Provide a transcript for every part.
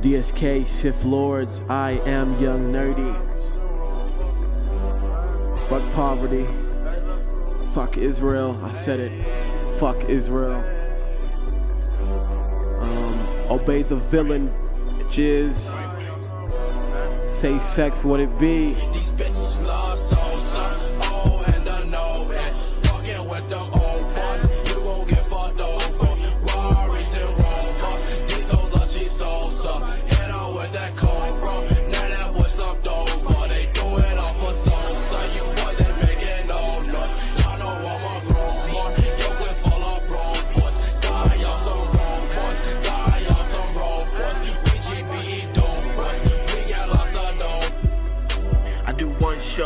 DSK, Sith Lords, I am Young Nerdy. Fuck poverty. Fuck Israel. I said it. Fuck Israel. Um, obey the villain, jizz. Say sex, what it be?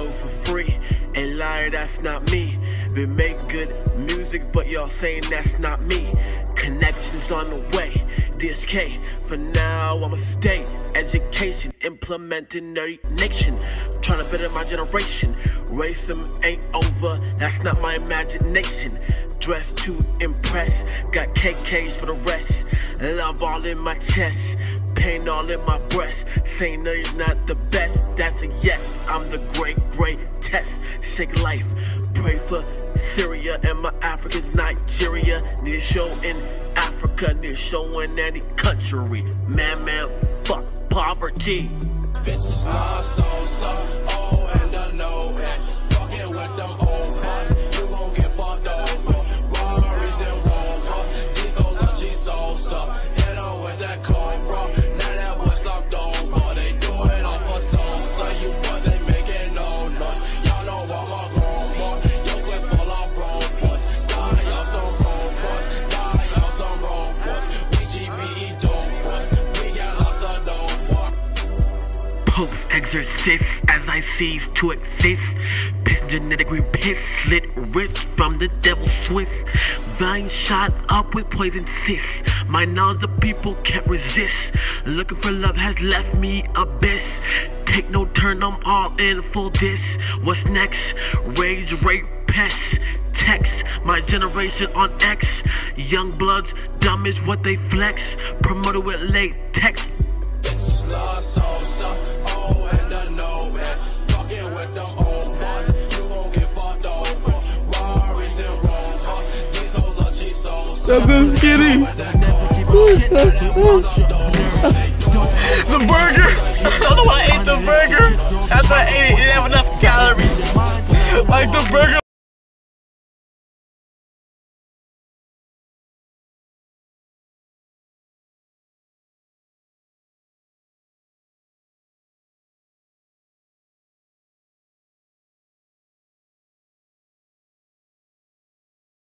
For free, and liar, that's not me. We make good music, but y'all saying that's not me. Connections on the way, DSK. For now, I'ma stay. Education, implementing nerdy nation. Trying to better my generation. Racism ain't over, that's not my imagination. Dressed to impress, got KKs for the rest. Love all in my chest. Pain all in my breast. Say no, you're not the best. That's a yes. I'm the great, great test. Shake life. Pray for Syria and my Africans, Nigeria. Need a show in Africa. Need a show in any country. Man, man, fuck poverty. Bitches love souls up, oh and I know Popes exorcist as I cease to exist. Piss genetic piss slit wrist from the devil's Swiss. Vine shot up with poison cysts. My knowledge the people can't resist. Looking for love has left me abyss. Take no turn, I'm all in full diss. What's next? Rage, rape, pest. Text my generation on X. Young bloods, dumb is what they flex. Promoted with latex. Bitches That's so skinny. The burger. I don't know why I ate the burger. After I ate it, it didn't have enough